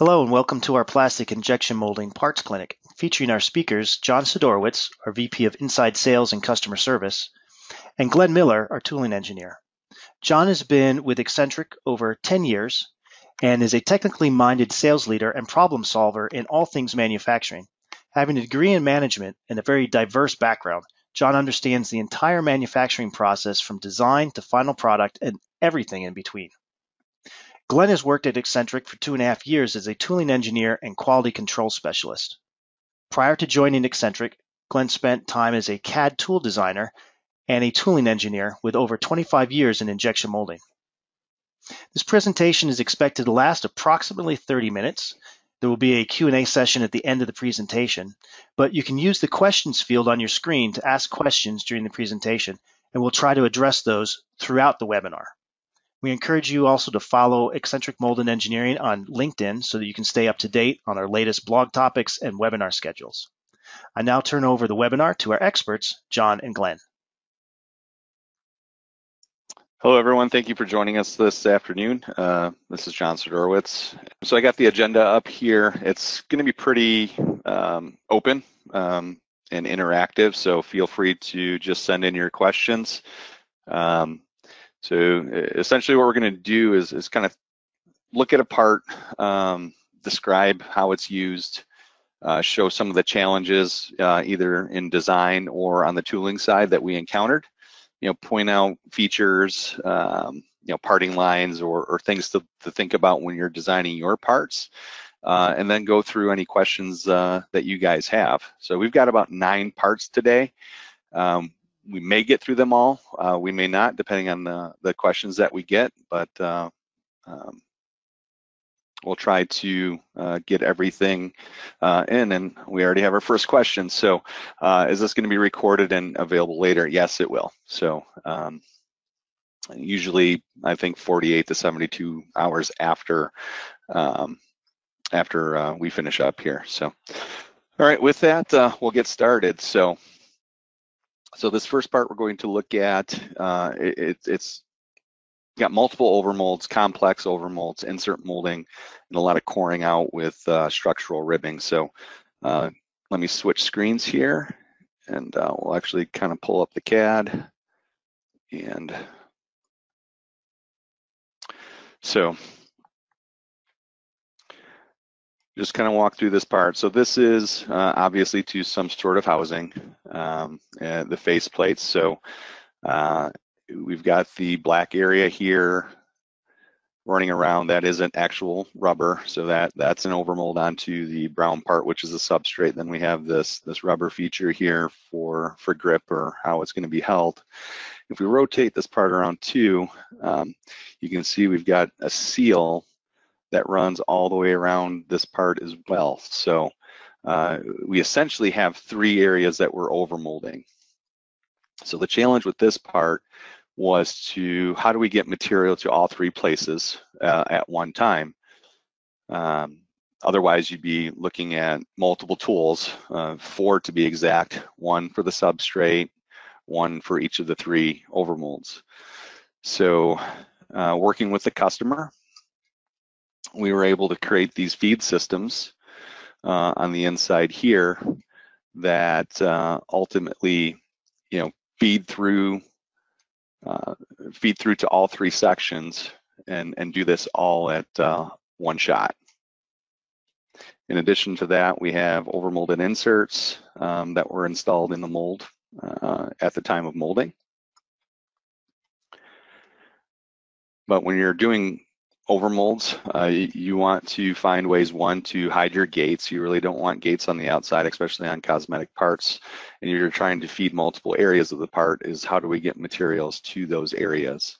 Hello and welcome to our plastic injection molding parts clinic featuring our speakers John Sidorowitz, our VP of Inside Sales and Customer Service, and Glenn Miller, our tooling engineer. John has been with Xcentric over 10 years and is a technically minded sales leader and problem solver in all things manufacturing. Having a degree in management and a very diverse background, John understands the entire manufacturing process from design to final product and everything in between. Glenn has worked at Xcentric for two and a half years as a tooling engineer and quality control specialist. Prior to joining Xcentric, Glenn spent time as a CAD tool designer and a tooling engineer with over 25 years in injection molding. This presentation is expected to last approximately 30 minutes. There will be a Q&A session at the end of the presentation, but you can use the questions field on your screen to ask questions during the presentation, and we'll try to address those throughout the webinar. We encourage you also to follow Xcentric Mold and Engineering on LinkedIn so that you can stay up to date on our latest blog topics and webinar schedules. I now turn over the webinar to our experts, John and Glenn. Hello, everyone. Thank you for joining us this afternoon. Uh, this is John Sidorowitz. So I got the agenda up here. It's going to be pretty um, open um, and interactive, so feel free to just send in your questions. Um, so essentially what we're going to do is, is kind of look at a part, um, describe how it's used, uh, show some of the challenges uh, either in design or on the tooling side that we encountered, you know, point out features, um, you know, parting lines or, or things to, to think about when you're designing your parts. Uh, and then go through any questions uh, that you guys have. So we've got about nine parts today. Um, we may get through them all. Uh, we may not, depending on the, the questions that we get, but uh, um, we'll try to uh, get everything uh, in. And we already have our first question. So uh, is this gonna be recorded and available later? Yes, it will. So um, usually I think 48 to 72 hours after um, after uh, we finish up here. So, all right, with that, we'll get started. So so this first part we're going to look at, uh, it, it's got multiple overmolds, complex overmolds, insert molding, and a lot of coring out with uh, structural ribbing. So uh, let me switch screens here and uh, we'll actually kind of pull up the CAD and so just kind of walk through this part. So this is uh, obviously to some sort of housing, um, the face plates. So uh, we've got the black area here running around. That is an actual rubber. So that that's an overmold onto the brown part, which is a substrate. Then we have this this rubber feature here for for grip or how it's going to be held. If we rotate this part around too, um, you can see we've got a seal that runs all the way around this part as well. So uh, we essentially have three areas that we're overmolding. So the challenge with this part was to how do we get material to all three places uh, at one time? Um, otherwise, you'd be looking at multiple tools, uh, four to be exact, one for the substrate, one for each of the three overmolds. So uh, working with the customer, we were able to create these feed systems uh, on the inside here that uh, ultimately, you know, feed through uh, feed through to all three sections and and do this all at uh, one shot. In addition to that, we have overmolded inserts um, that were installed in the mold uh, at the time of molding. But when you're doing overmolds. Uh, you want to find ways, one, to hide your gates. You really don't want gates on the outside, especially on cosmetic parts. And you're trying to feed multiple areas of the part is how do we get materials to those areas?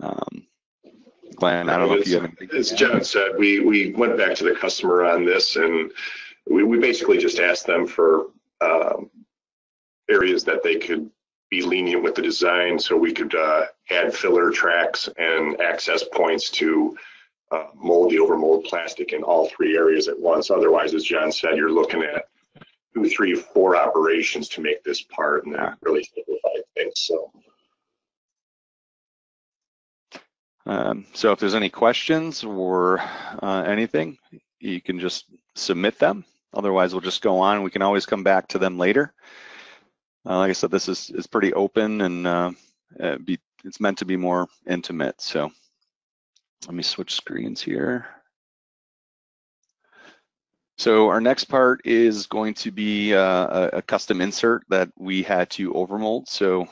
Um, Glenn, I don't know if you have anything. As John said, we, we went back to the customer on this and we, we basically just asked them for um, areas that they could be lenient with the design so we could uh, add filler tracks and access points to uh, mold the overmold plastic in all three areas at once. Otherwise, as John said, you're looking at two, three, four operations to make this part and that really simplified things. So. Um, so if there's any questions or uh, anything, you can just submit them. Otherwise, we'll just go on. We can always come back to them later. Uh, like I said, this is, is pretty open and uh, uh be, it's meant to be more intimate. So let me switch screens here. So our next part is going to be uh, a, custom insert that we had to overmold. So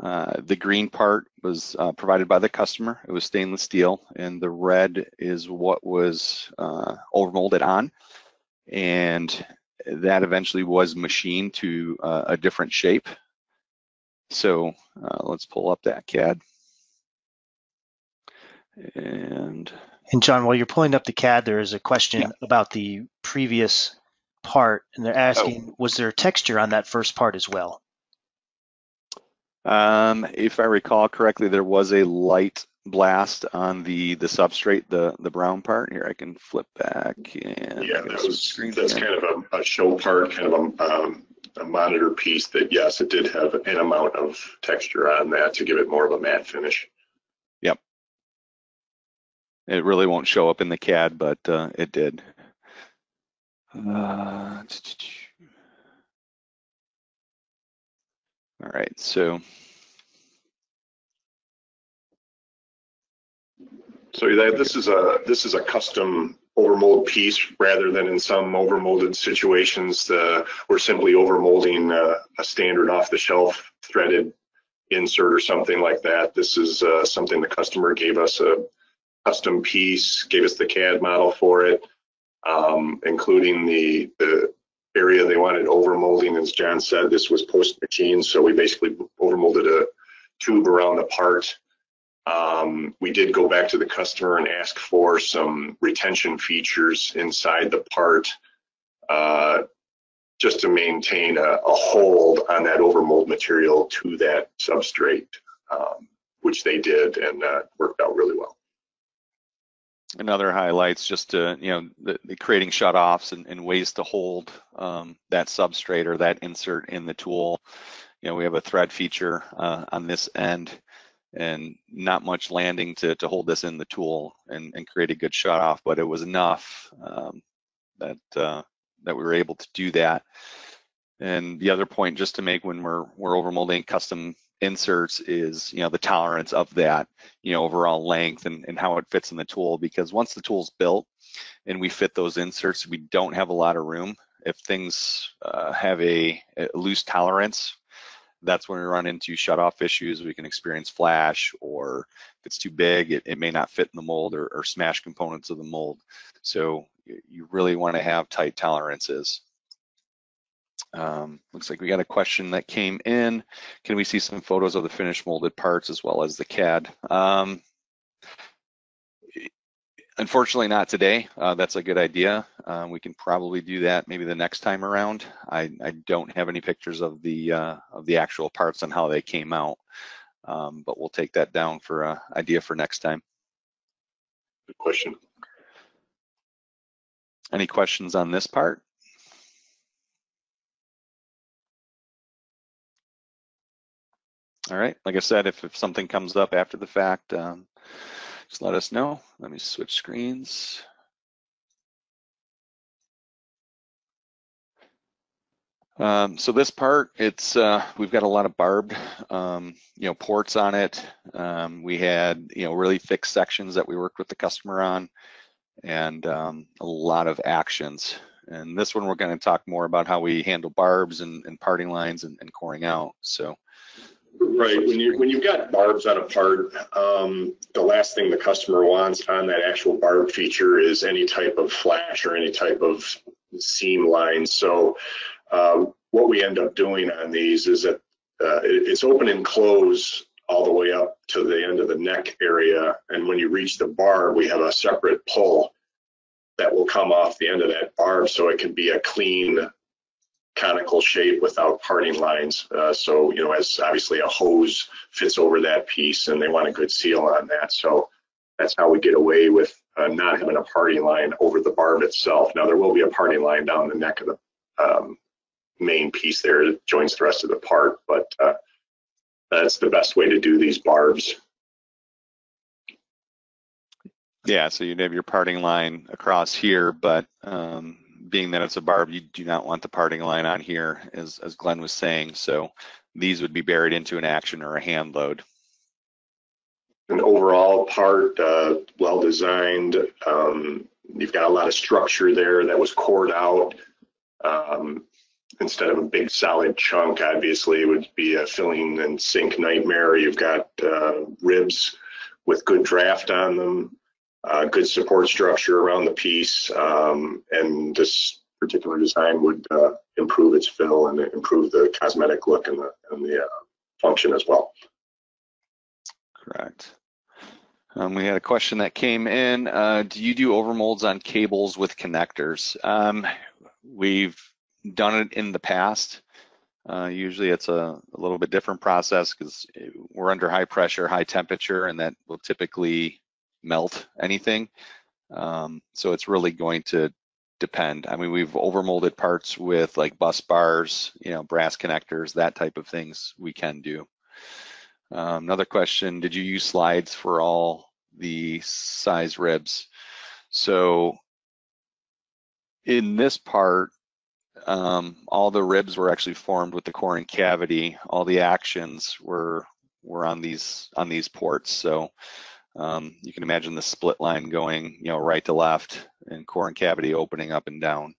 uh, the green part was uh, provided by the customer. It was stainless steel, and the red is what was uh, overmolded on. And that eventually was machined to uh, a different shape. So uh, let's pull up that CAD. And and John, while you're pulling up the CAD, there is a question yeah. about the previous part, and they're asking, oh. was there texture on that first part as well? Um, if I recall correctly, there was a light blast on the the substrate, the the brown part. Here, I can flip back and yeah, that was that's kind of a, a, show part, kind of a, um, a monitor piece. That yes, it did have an amount of texture on that to give it more of a matte finish. Yep. It really won't show up in the CAD, but uh, it did. Uh, all right, so. So that this is a this is a custom overmold piece rather than in some overmolded situations uh, we're simply overmolding uh, a standard off-the-shelf threaded insert or something like that. This is uh, something the customer gave us a custom piece, gave us the CAD model for it, um, including the, the area they wanted overmolding. As John said, this was post machine, so we basically overmolded a tube around the part. Um, we did go back to the customer and ask for some retention features inside the part uh, just to maintain a, a, hold on that overmold material to that substrate, um, which they did and uh, worked out really well. Another highlights just to you know the, the creating shutoffs and, and, ways to hold um, that substrate or that insert in the tool. You know we have a thread feature uh, on this end and not much landing to, to hold this in the tool and, and create a good shut off, but it was enough um, that uh, that we were able to do that. And the other point just to make when we're we're overmolding custom inserts is you know the tolerance of that you know overall length and, and how it fits in the tool because once the tool's built and we fit those inserts we don't have a lot of room. If things uh, have a, a, loose tolerance that's when we run into shut off issues we can experience flash or if it's too big it, it may not fit in the mold or, or smash components of the mold so you really want to have tight tolerances um, looks like we got a question that came in. Can we see some photos of the finished molded parts as well as the CAD? Um, unfortunately not today. Uh, that's a good idea. Uh, we can probably do that maybe the next time around. I, I don't have any pictures of the uh, of the actual parts and how they came out, um, but we'll take that down for an idea for next time. Good question. Any questions on this part? All right, like I said, if, if something comes up after the fact, um, just let us know. Let me switch screens. Um, so this part, it's uh, we've got a lot of barbed, um, you know, ports on it. Um, we had, you know, really thick sections that we worked with the customer on, and um, a lot of actions. And this one, we're going to talk more about how we handle barbs and, and parting lines and, and coring out. So Right. When you when you've got barbs on a part, um, the last thing the customer wants on that actual barb feature is any type of flash or any type of seam line. So uh, what we end up doing on these is that uh, it, it's open and close all the way up to the end of the neck area. And when you reach the barb, we have a separate pull that will come off the end of that barb so it can be a clean conical shape without parting lines. Uh, so, you know, as obviously a hose fits over that piece and they want a good seal on that. So that's how we get away with uh, not having a parting line over the barb itself. Now there will be a parting line down the neck of the um, main piece there that joins the rest of the part, but uh, that's the best way to do these barbs. Yeah, so you'd have your parting line across here, but um, being that it's a barb, you do not want the parting line on here, as, as Glenn was saying. So these would be buried into an action or a hand load. An overall part, uh, well designed. Um, you've got a lot of structure there that was cored out. Um, instead of a big solid chunk, obviously it would be a filling and sink nightmare. You've got uh, ribs with good draft on them, uh, good support structure around the piece, um, and this particular design would uh, improve its fill and improve the cosmetic look and the, and the uh, function as well. Correct. Um, we had a question that came in. Uh, do you do overmolds on cables with connectors? Um, we've done it in the past. Uh, usually it's a, a, little bit different process because we're under high pressure, high temperature, and that will typically melt anything. Um, so it's really going to depend. I mean, we've overmolded parts with like bus bars, you know, brass connectors, that type of things we can do. Um, another question, did you use slides for all the size ribs? So in this part, um, all the ribs were actually formed with the core and cavity. All the actions were were on these on these ports. So um, you can imagine the split line going, you know, right to left, and core and cavity opening up and down.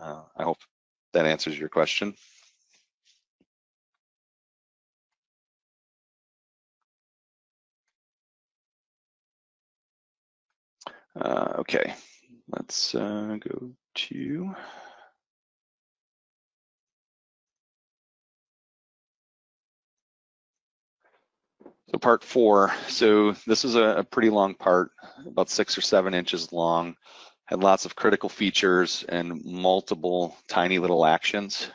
Uh, I hope that answers your question. Uh, okay, let's uh, go to So part four, so this is a, a, pretty long part, about six or seven inches long, had lots of critical features and multiple tiny little actions.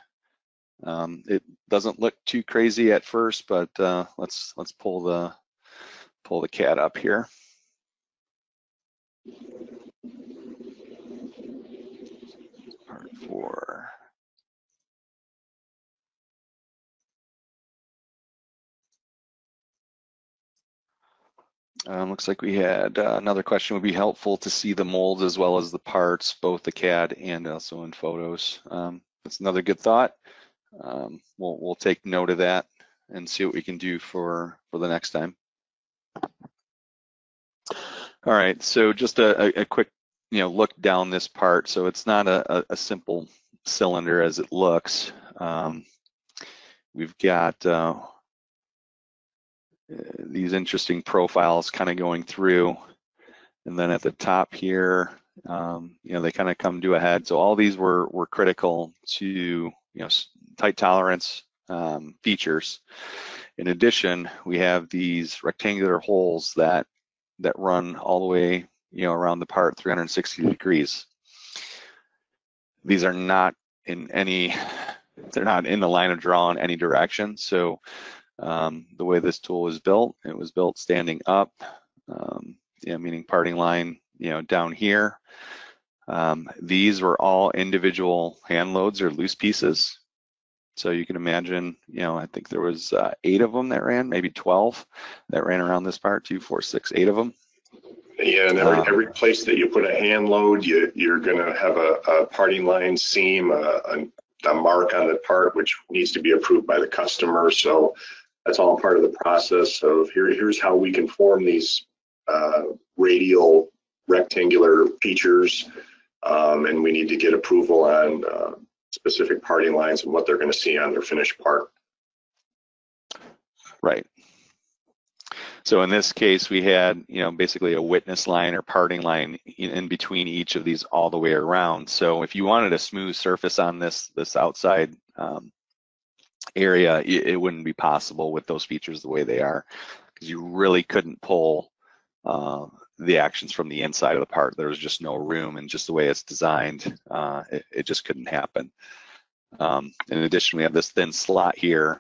Um, it doesn't look too crazy at first, but uh, let's let's pull the pull the CAD up here. Part four. Um, looks like we had uh, another question would be helpful to see the molds as well as the parts, both the CAD and also in photos. Um, that's another good thought. Um, we'll, we'll take note of that and see what we can do for, for the next time. All right, so just a, a quick you know, look down this part. So it's not a, a simple cylinder as it looks. Um, we've got uh, these interesting profiles kind of going through. And then at the top here, um, you know, they kind of come to a head. So all these were, were critical to, you know, tight tolerance um, features. In addition, we have these rectangular holes that, that run all the way, you know, around the part 360 degrees. These are not in any, they're not in the line of draw in any direction. So um, the way this tool was built. It was built standing up, um, meaning parting line, you know, down here. Um, these were all individual hand loads or loose pieces. So you can imagine, you know, I think there was uh, eight of them that ran, maybe 12 that ran around this part, two, four, six, eight of them. Yeah, and every, um, every place that you put a hand load, you, you're going to have a, a, parting line seam, a, a, a mark on the part, which needs to be approved by the customer. So that's all part of the process of here, here's how we can form these uh, radial rectangular features. Um, and we need to get approval on uh, specific parting lines and what they're going to see on their finished part. Right. So in this case, we had, you know, basically a witness line or parting line in between each of these all the way around. So if you wanted a smooth surface on this this outside um, area, it, it, wouldn't be possible with those features the way they are, because you really couldn't pull uh, the actions from the inside of the part. There was just no room, and just the way it's designed, uh, it, it, just couldn't happen. Um, in addition, we have this thin slot here.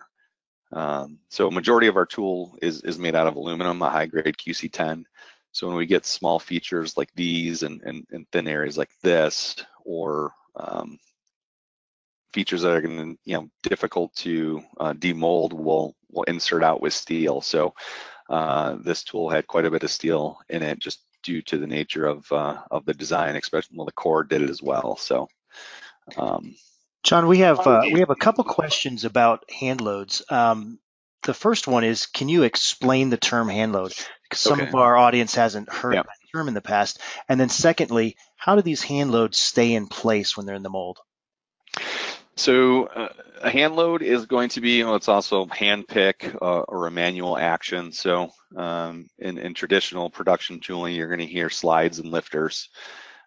Um, so a majority of our tool is, is made out of aluminum, a high grade QC10. So when we get small features like these and, and, and thin areas like this, or um, features that are going to, you know, difficult to uh, demold will will insert out with steel. So uh, this tool had quite a bit of steel in it just due to the nature of uh, of the design, especially well, the core did it as well. So. Um, John, we have uh, we have a couple questions about hand loads. Um, the first one is, can you explain the term hand load? Because some Okay. of our audience hasn't heard Yeah. that term in the past. And then secondly, how do these hand loads stay in place when they're in the mold? So uh, a hand load is going to be, well, it's also hand pick uh, or a manual action. So um, in, in traditional production tooling, you're going to hear slides and lifters.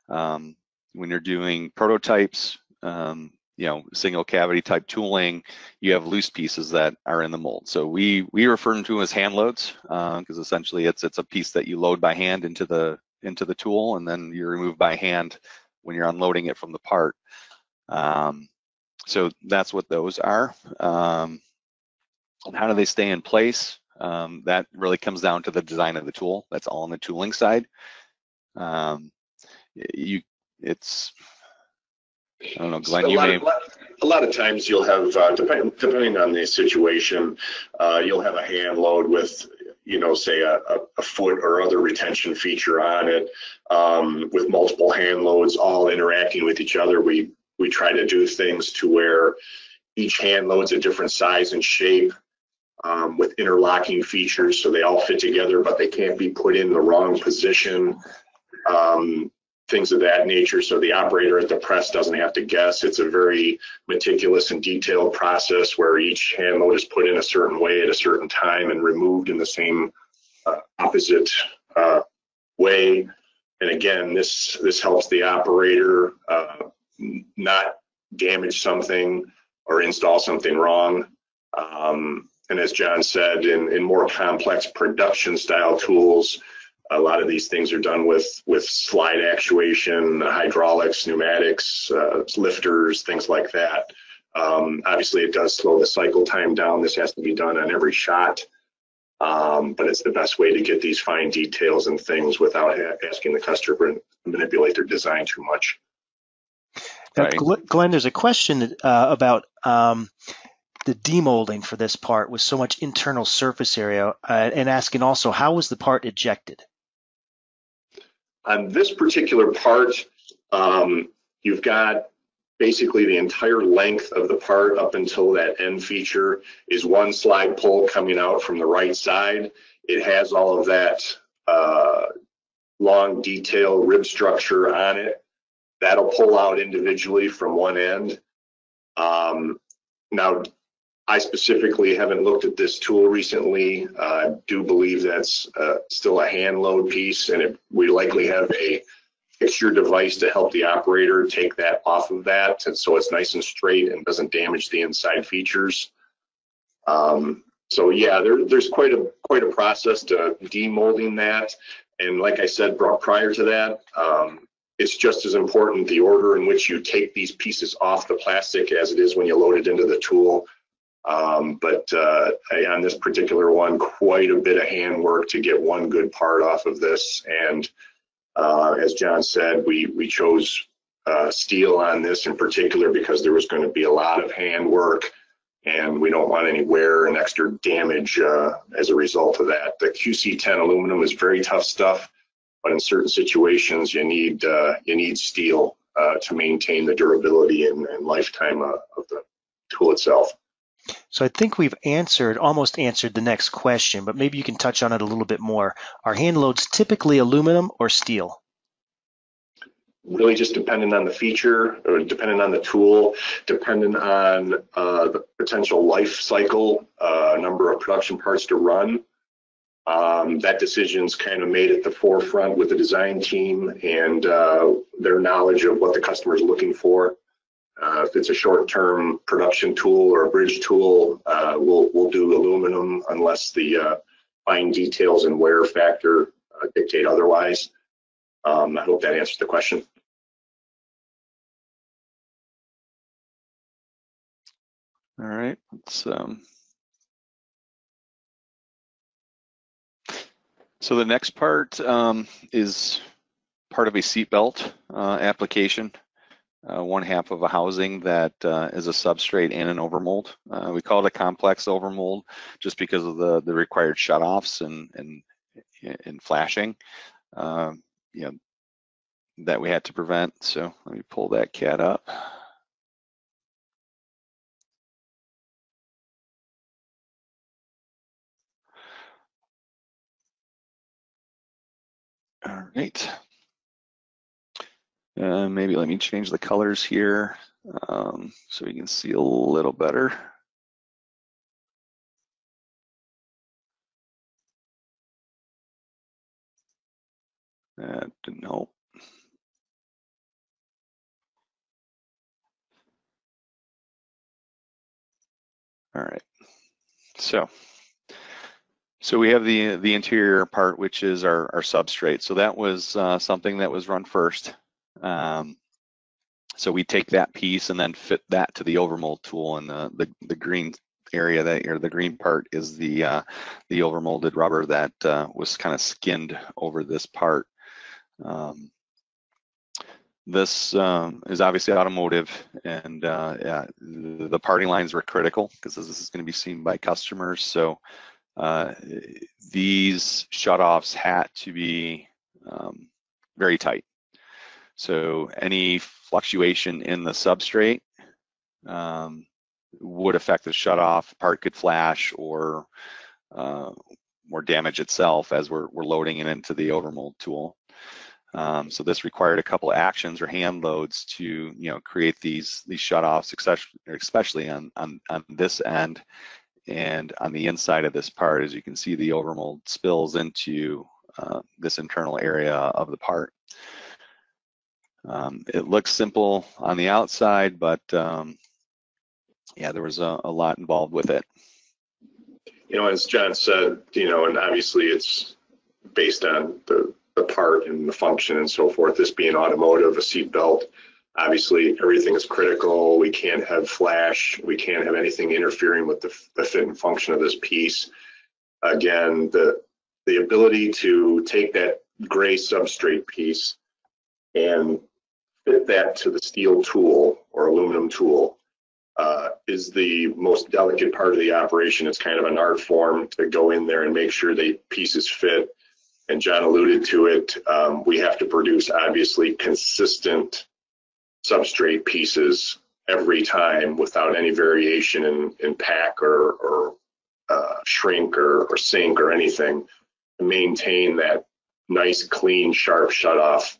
Um, when you're doing prototypes, um, you know, single cavity type tooling, you have loose pieces that are in the mold. So we we refer to them as hand loads because essentially it's it's a piece that you load by hand into the into the tool and then you remove by hand when you're unloading it from the part. Um, so that's what those are. Um, and how do they stay in place? Um, that really comes down to the design of the tool. That's all on the tooling side. Um, you, it's, I don't know, Glenn, a you lot, may, of, a lot of times you'll have, uh, depending, depending on the situation, uh, you'll have a hand load with, you know, say a, a, a foot or other retention feature on it, um, with multiple hand loads all interacting with each other. We we try to do things to where each hand load's a different size and shape. Um, with interlocking features so they all fit together, but they can't be put in the wrong position. Um, things of that nature. So the operator at the press doesn't have to guess. It's a very meticulous and detailed process where each hand load is put in a certain way at a certain time and removed in the same uh, opposite uh, way. And again, this this helps the operator uh, not damage something or install something wrong. Um, and as John said, in, in more complex production style tools, a lot of these things are done with with slide actuation, hydraulics, pneumatics, uh, lifters, things like that. Um, obviously, it does slow the cycle time down. This has to be done on every shot, um, but it's the best way to get these fine details and things without asking the customer to manipulate their design too much. Right. Gl- Glenn, there's a question uh, about um, the demolding for this part with so much internal surface area, uh, and asking also how was the part ejected? On this particular part, um, you've got basically the entire length of the part up until that end feature is one slide pull coming out from the right side. It has all of that uh, long detail rib structure on it. That'll pull out individually from one end. Um, now, I specifically haven't looked at this tool recently. Uh, I do believe that's uh, still a hand load piece, and it, we likely have a fixture device to help the operator take that off of that, and so it's nice and straight and doesn't damage the inside features. Um, so yeah, there, there's quite a quite a process to demolding that, and like I said prior to that, um, it's just as important the order in which you take these pieces off the plastic as it is when you load it into the tool. Um, but uh, on this particular one, quite a bit of handwork to get one good part off of this. And uh, as John said, we we chose uh, steel on this in particular because there was going to be a lot of handwork, and we don't want any wear and extra damage uh, as a result of that. The QC10 aluminum is very tough stuff, but in certain situations, you need uh, you need steel uh, to maintain the durability and, and lifetime uh, of the tool itself. So I think we've answered, almost answered the next question, but maybe you can touch on it a little bit more. Are hand loads typically aluminum or steel? really just dependent on the feature or dependent on the tool, dependent on uh, the potential life cycle, uh, number of production parts to run. Um, that decision's kind of made at the forefront with the design team and uh, their knowledge of what the customer is looking for. Uh, if it's a short-term production tool or a bridge tool, uh, we'll we'll do aluminum unless the uh, fine details and wear factor uh, dictate otherwise. Um, I hope that answers the question. all right, let's, um, so the next part um, is part of a seatbelt uh, application. Uh, one half of a housing that uh, is a substrate and an overmold. Uh, we call it a complex overmold just because of the, the required shutoffs and, and, and flashing. Um, you know, that we had to prevent. So let me pull that CAD up. All right. Uh, maybe let me change the colors here um, so we can see a little better. That didn't help. All right, so so we have the the interior part, which is our, our substrate. So that was uh, something that was run first. Um, so we take that piece and then fit that to the overmold tool, and the the, the green area that or the green part is the uh, the overmolded rubber that uh, was kind of skinned over this part. Um, this um, is obviously automotive, and uh, yeah, the, the parting lines were critical because this is going to be seen by customers. So uh, these shutoffs had to be um, very tight. So any fluctuation in the substrate um, would affect the shutoff. Part could flash or uh, or damage itself as we're, we're loading it into the overmold tool. Um, so this required a couple actions or hand loads to you know create these these shutoffs, especially on, on, on this end and on the inside of this part, as you can see, the overmold spills into uh, this internal area of the part. Um, it looks simple on the outside, but um, yeah, there was a, a lot involved with it. You know, as John said, you know, and obviously it's based on the the part and the function and so forth. This being automotive, a seat belt, obviously everything is critical. We can't have flash. We can't have anything interfering with the, the fit and function of this piece. Again, the the ability to take that gray substrate piece and fit that to the steel tool or aluminum tool uh, is the most delicate part of the operation. It's kind of an art form to go in there and make sure the pieces fit and John alluded to it, um, we have to produce obviously consistent substrate pieces every time without any variation in, in pack or, or uh, shrink or, or sink or anything to maintain that nice, clean, sharp shutoff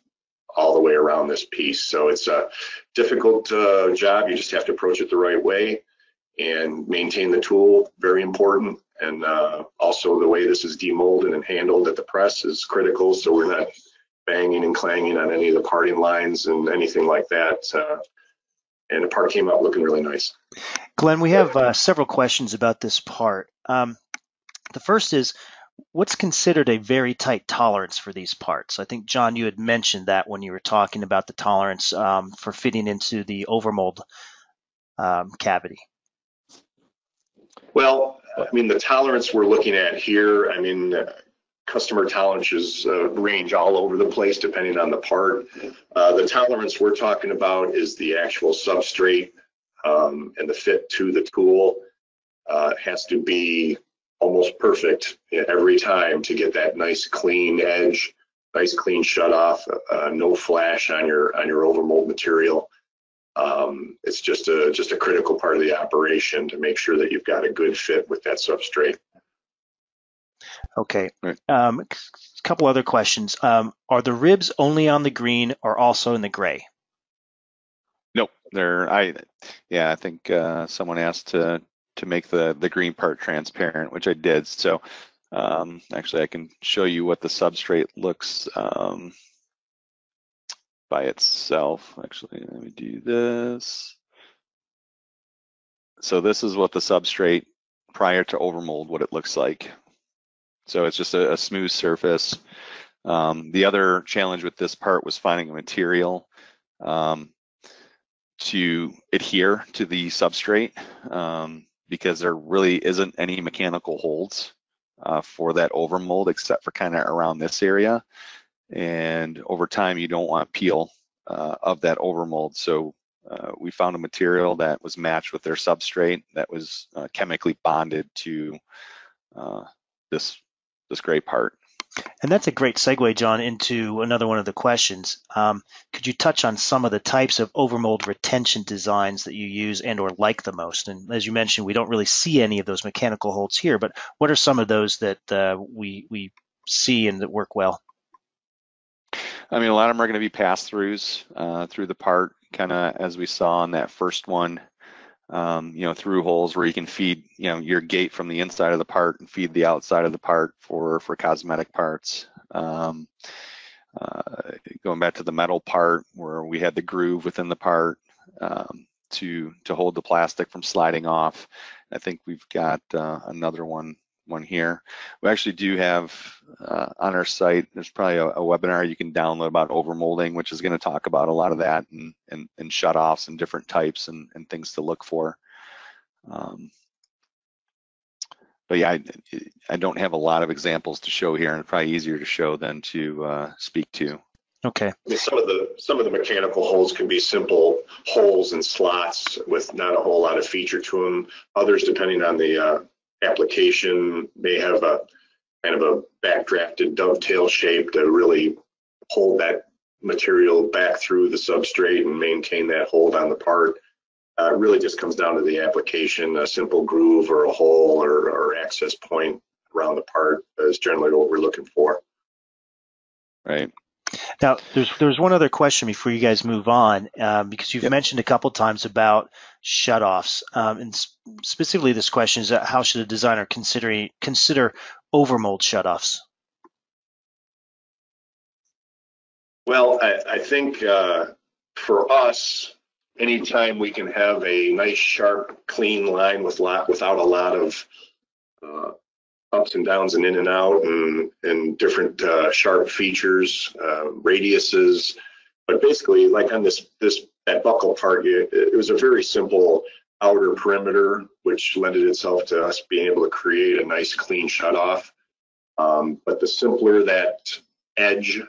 all the way around this piece. So it's a difficult uh, job. You just have to approach it the right way and maintain the tool, very important. And uh, also the way this is demolded and handled at the press is critical. So we're not banging and clanging on any of the parting lines and anything like that. Uh, and the part came out looking really nice. Glenn, we have uh, several questions about this part. Um, the first is, what's considered a very tight tolerance for these parts? I think, John, you had mentioned that when you were talking about the tolerance um, for fitting into the overmold um, cavity. Well, I mean, the tolerance we're looking at here, I mean, customer tolerances uh, range all over the place depending on the part. Uh, the tolerance we're talking about is the actual substrate um, and the fit to the tool. Uh, has to be almost perfect every time to get that nice clean edge, nice clean shut off, uh, no flash on your on your overmold material. Um, it's just a just a critical part of the operation to make sure that you've got a good fit with that substrate. Okay. Um, a couple other questions. Um, are the ribs only on the green or also in the gray? Nope. They're I yeah, I think uh, someone asked to to make the the green part transparent, which I did. So um, actually I can show you what the substrate looks um, by itself. Actually, let me do this. So this is what the substrate prior to overmold, what it looks like. So it's just a, a smooth surface. Um, the other challenge with this part was finding a material um, to adhere to the substrate um, because there really isn't any mechanical holds uh, for that overmold except for kind of around this area and over time you don't want peel uh, of that overmold. So uh, we found a material that was matched with their substrate that was uh, chemically bonded to uh, this this gray part. And that's a great segue, John, into another one of the questions. Um, could you touch on some of the types of overmold retention designs that you use and or like the most? And as you mentioned, we don't really see any of those mechanical holds here, but what are some of those that uh, we we see and that work well? I mean, a lot of them are going to be pass-throughs uh, through the part, kind of as we saw on that first one. Um, you know, through holes where you can feed, you know, your gate from the inside of the part and feed the outside of the part for for cosmetic parts. Um, uh, going back to the metal part where we had the groove within the part um, to to hold the plastic from sliding off. I think we've got uh, another one one here. We actually do have uh, on our site, there's probably a, a, webinar you can download about overmolding, which is going to talk about a lot of that and, and, and shut-offs and different types and, and things to look for. Um, but yeah, I, I, don't have a lot of examples to show here, and it's probably easier to show than to uh, speak to. Okay. I mean, some of the some of the mechanical holes can be simple holes and slots with not a whole lot of feature to them. Others, depending on the uh, application may have a kind of a backdrafted dovetail shape to really hold that material back through the substrate and maintain that hold on the part. Uh, really just comes down to the application. A simple groove or a hole or, or access point around the part is generally what we're looking for. Right. Now, there's there's one other question before you guys move on, um, because you've yep. mentioned a couple times about shutoffs, um, and specifically this question is how should a designer consider consider overmold shutoffs? Well, I, I think uh, for us, anytime we can have a nice, sharp, clean line with lot without a lot of uh, ups and downs and in and out and, and different uh, sharp features, uh, radiuses. But basically, like on this this that buckle part, it, it was a very simple outer perimeter, which lended itself to us being able to create a nice clean shutoff. Um, but the simpler that edge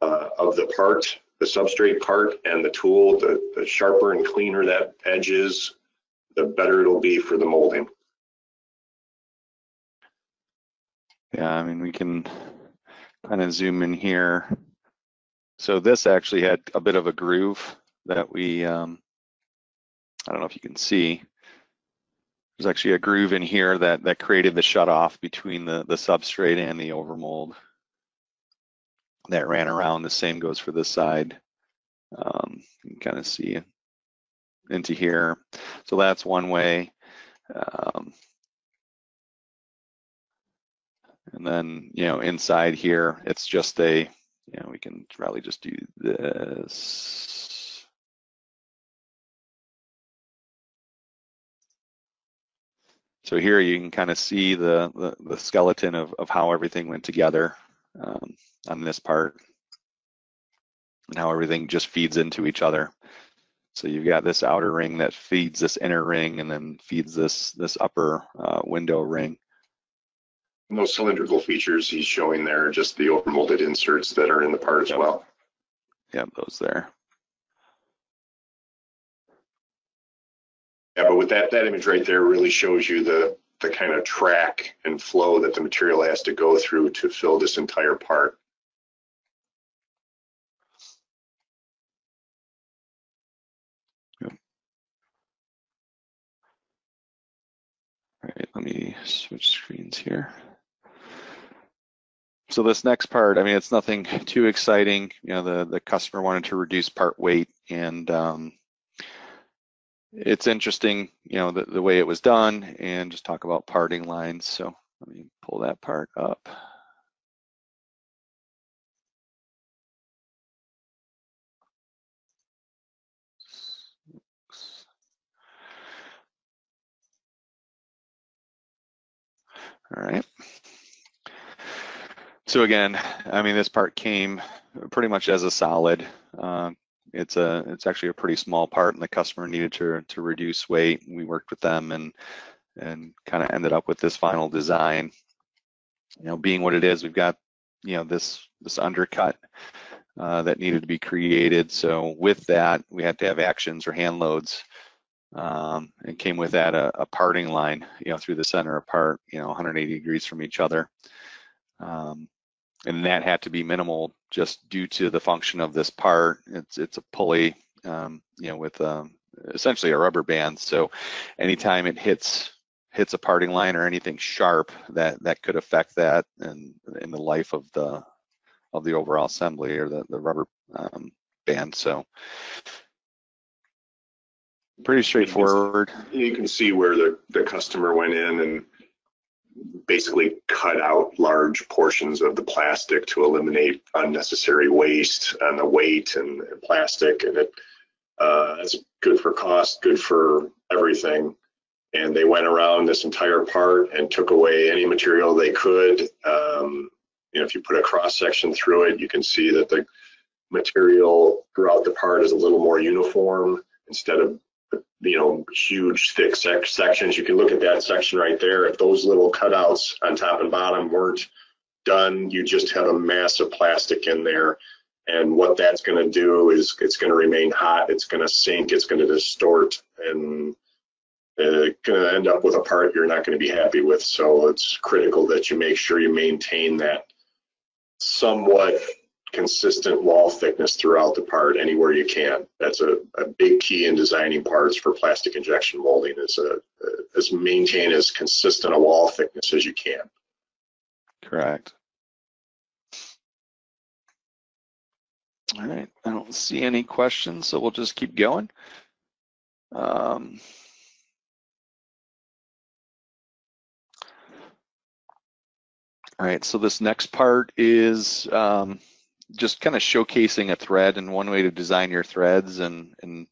uh, of the part, the substrate part, and the tool, the, the sharper and cleaner that edge is, the better it'll be for the molding. Yeah, I mean, we can kind of zoom in here. So this actually had a bit of a groove that we, um, I don't know if you can see. There's actually a groove in here that, that created the shutoff between the, the substrate and the overmold that ran around. The same goes for this side. Um, you can kind of see into here. So that's one way. Um, and then, you know, inside here, it's just a, you know, we can probably just do this. So here you can kind of see the, the, the skeleton of, of how everything went together um, on this part and how everything just feeds into each other. So you've got this outer ring that feeds this inner ring and then feeds this, this upper uh, window ring. And those cylindrical features he's showing there are just the overmolded inserts that are in the part as yep. well. Yeah, those there. Yeah, but with that that image right there really shows you the the kind of track and flow that the material has to go through to fill this entire part. Yep. All right, let me switch screens here. So this next part, I mean, it's nothing too exciting. You know, the, the customer wanted to reduce part weight and um, it's interesting, you know, the, the way it was done and just talk about parting lines. So let me pull that part up. All right. So again, I mean, this part came pretty much as a solid. Uh, it's a it's actually a pretty small part, and the customer needed to to reduce weight. We worked with them and and kind of ended up with this final design. You know, being what it is, we've got you know this this undercut uh, that needed to be created. So with that, we had to have actions or hand loads. Um, and came with that a, a parting line, you know, through the center apart, you know, 180 degrees from each other. Um, and that had to be minimal just due to the function of this part. It's it's a pulley, um, you know, with um, essentially a rubber band. So anytime it hits hits a parting line or anything sharp, that that could affect that and in the life of the of the overall assembly or the the rubber um, band. So pretty straightforward. You can see where the the customer went in and basically cut out large portions of the plastic to eliminate unnecessary waste and the weight and, and plastic and it uh, it's good for cost good for everything. And they went around this entire part and took away any material they could. Um, you know if you put a cross section through it you can see that the material throughout the part is a little more uniform. Instead of you know, huge thick sec sections. You can look at that section right there. If those little cutouts on top and bottom weren't done, you just have a mass of plastic in there. And what that's going to do is it's going to remain hot. It's going to sink. It's going to distort and uh, going to end up with a part you're not going to be happy with. So it's critical that you make sure you maintain that somewhat consistent wall thickness throughout the part anywhere you can. That's a, a big key in designing parts for plastic injection molding is, a, is maintain as consistent a wall thickness as you can. Correct. All right, I don't see any questions, so we'll just keep going. Um, all right, so this next part is um, just kind of showcasing a thread and one way to design your threads and and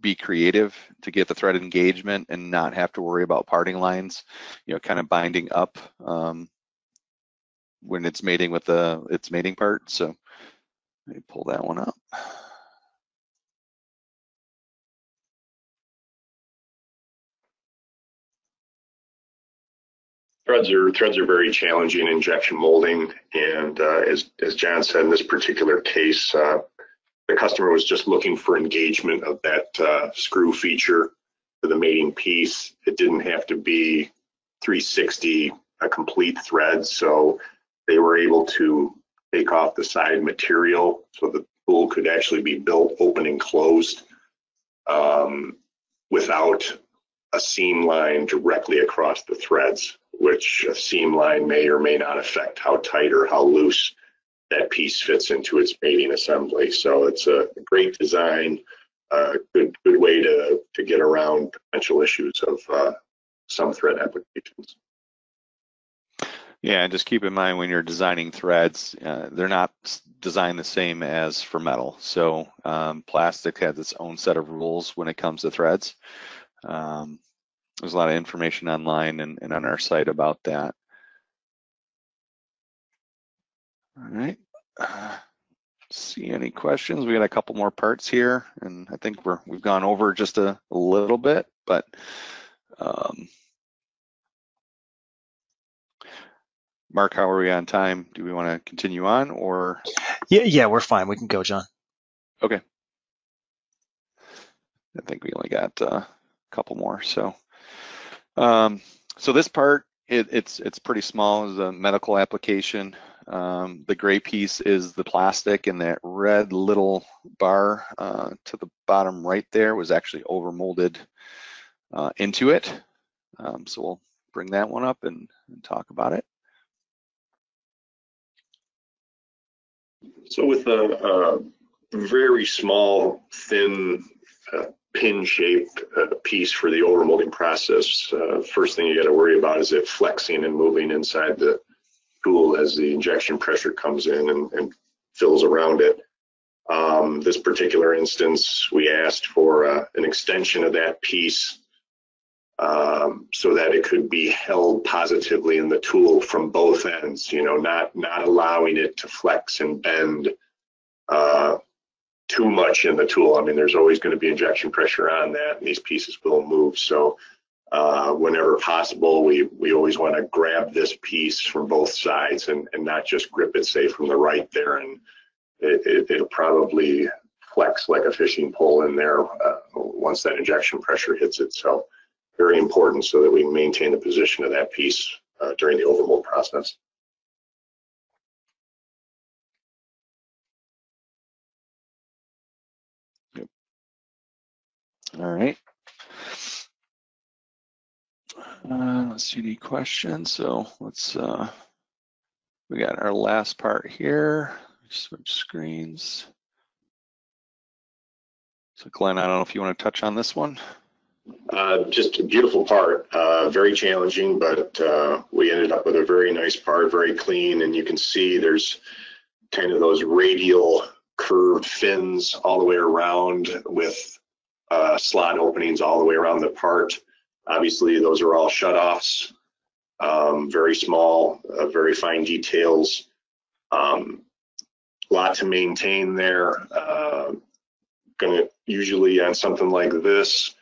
be creative to get the thread engagement and not have to worry about parting lines, you know, kind of binding up um, when it's mating with the its mating part. So let me pull that one up. Threads are threads are very challenging injection molding, and uh, as as John said in this particular case, uh, the customer was just looking for engagement of that uh, screw feature for the mating piece. It didn't have to be 360 a complete thread, so they were able to take off the side material so the tool could actually be built open and closed um, without a seam line directly across the threads which a seam line may or may not affect how tight or how loose that piece fits into its mating assembly. So it's a great design, a good good way to to get around potential issues of uh, some thread applications. Yeah, and just keep in mind when you're designing threads, uh, they're not designed the same as for metal. So um, plastic has its own set of rules when it comes to threads. Um, there's a lot of information online and, and on our site about that. All right. Uh, see any questions? We got a couple more parts here, and I think we're we've gone over just a, a little bit, but um, Mark, how are we on time? Do we want to continue on or? Yeah, yeah, we're fine. We can go, John. Okay. I think we only got uh, couple more, so. Um, so this part, it, it's it's pretty small. It's a medical application. Um, the gray piece is the plastic, and that red little bar uh, to the bottom right there was actually over molded uh, into it. Um, so we'll bring that one up and, and talk about it. So with a, a very small, thin uh, pin-shaped uh, piece for the overmolding process. Uh, first thing you got to worry about is it flexing and moving inside the tool as the injection pressure comes in and, and fills around it. Um, this particular instance, we asked for uh, an extension of that piece um, so that it could be held positively in the tool from both ends. You know, not not allowing it to flex and bend uh, too much in the tool. I mean, there's always going to be injection pressure on that, and these pieces will move. So uh, whenever possible, we, we always want to grab this piece from both sides and, and not just grip it, say, from the right there. And it, it, will probably flex like a fishing pole in there uh, once that injection pressure hits it. So very important so that we maintain the position of that piece uh, during the overmold process. All right. Uh, let's see the questions. So let's, uh, we got our last part here. Switch screens. So Glenn, I don't know if you want to touch on this one. Uh, just a beautiful part, uh, very challenging, but uh, we ended up with a very nice part, very clean, and you can see there's kind of those radial curved fins all the way around with uh, slot openings all the way around the part. Obviously, those are all shutoffs, um, very small, uh, very fine details. Um, lot to maintain there. Uh, gonna usually on something like this,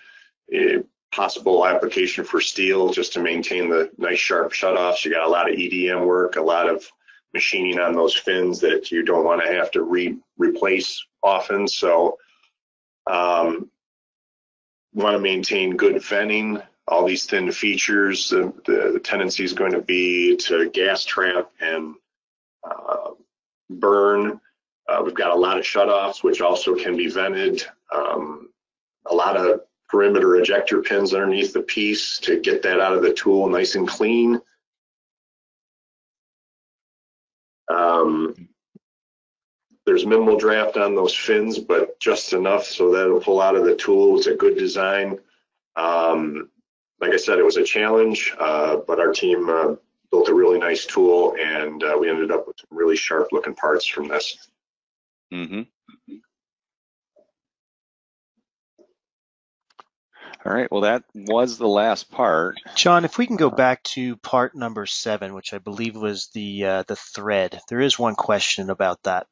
possible application for steel just to maintain the nice sharp shutoffs. You got a lot of EDM work, a lot of machining on those fins that you don't want to have to re replace often. So um, want to maintain good venting, all these thin features. The, the, the tendency is going to be to gas trap and uh, burn. Uh, we've got a lot of shutoffs, which also can be vented. Um, a lot of perimeter ejector pins underneath the piece to get that out of the tool nice and clean. Um, there's minimal draft on those fins, but just enough so that it'll pull out of the tool. It's a good design. Um, like I said, it was a challenge, uh, but our team uh, built a really nice tool and uh, we ended up with some really sharp looking parts from this. Mm-hmm. All right, well, that was the last part. John, if we can go back to part number seven, which I believe was the uh, the thread, there is one question about that.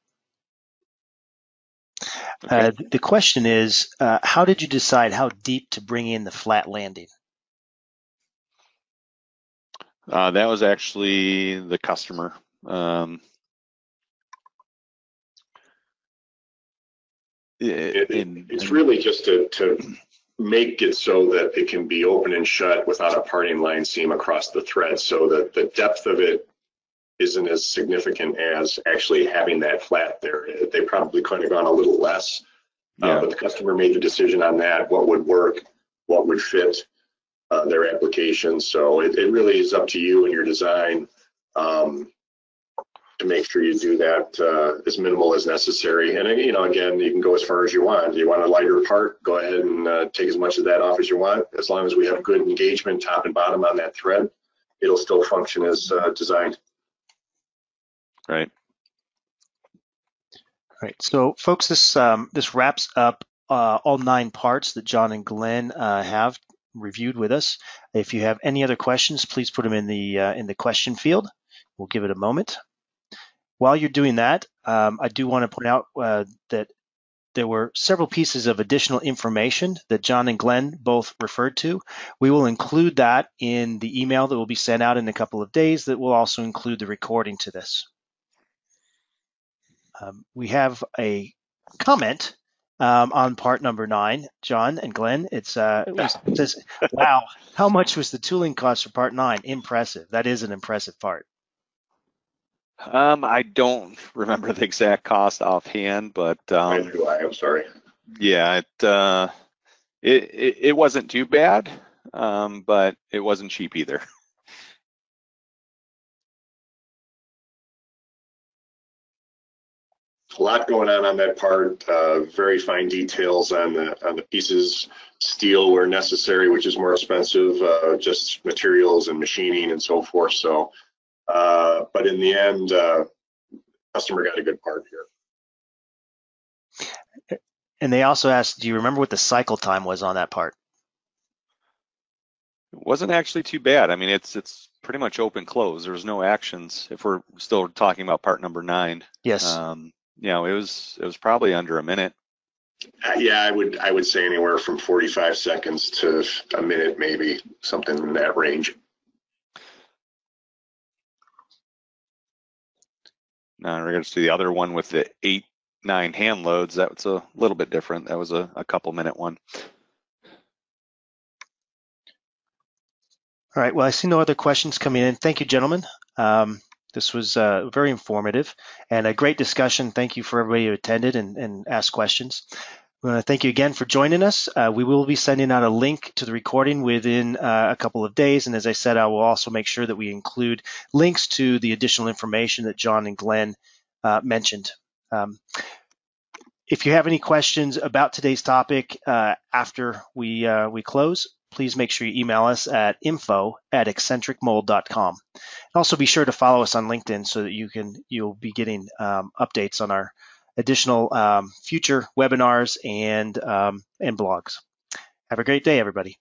Okay. Uh, the question is, uh, how did you decide how deep to bring in the flat landing? Uh, that was actually the customer. Um, It, in- it's really just to, to make it so that it can be open and shut without a parting line seam across the thread so that the depth of it isn't as significant as actually having that flat there. They probably could have gone a little less, uh, but the customer made the decision on that, what would work, what would fit uh, their application. So it, it really is up to you and your design um, to make sure you do that uh, as minimal as necessary. And uh, you know, again, you can go as far as you want. You want a lighter part, go ahead and uh, take as much of that off as you want. As long as we have good engagement top and bottom on that thread, it'll still function as uh, designed. Right. All right, so folks, this um, this wraps up uh, all nine parts that John and Glenn uh, have reviewed with us. If you have any other questions, please put them in the uh, in the question field. We'll give it a moment. While you're doing that, um, I do want to point out uh, that there were several pieces of additional information that John and Glenn both referred to. We will include that in the email that will be sent out in a couple of days. That will also include the recording to this. Um, we have a comment um, on part number nine, John and Glenn. It's uh, it, was, it says, "Wow, how much was the tooling cost for part nine? Impressive. That is an impressive part." Um, I don't remember the exact cost offhand, but um, Neither do I, I'm sorry. yeah, it, uh, it it it wasn't too bad, um, but it wasn't cheap either. a lot going on on that part. Uh, very fine details on the on the pieces. Steel where necessary, which is more expensive. Uh, just materials and machining and so forth. So, uh, but in the end, uh, customer got a good part here. And they also asked, "Do you remember what the cycle time was on that part?" It wasn't actually too bad. I mean, it's it's pretty much open close. There was no actions. If we're still talking about part number nine, Yes. um, you know, it was it was probably under a minute. Uh, yeah, I would I would say anywhere from 45 seconds to a minute, maybe something in that range. Now, in regards to the other one with the eight nine hand loads, that was a little bit different. That was a, a couple minute one. All right. Well, I see no other questions coming in. Thank you, gentlemen. Um, this was uh, very informative and a great discussion. Thank you for everybody who attended and, and asked questions. We want to thank you again for joining us. Uh, we will be sending out a link to the recording within uh, a couple of days. And as I said, I will also make sure that we include links to the additional information that John and Glenn uh, mentioned. Um, if you have any questions about today's topic uh, after we, uh, we close, please make sure you email us at info at xcentricmold.com. Also be sure to follow us on LinkedIn so that you can you'll be getting um, updates on our additional um, future webinars and um, and blogs. Have a great day, everybody.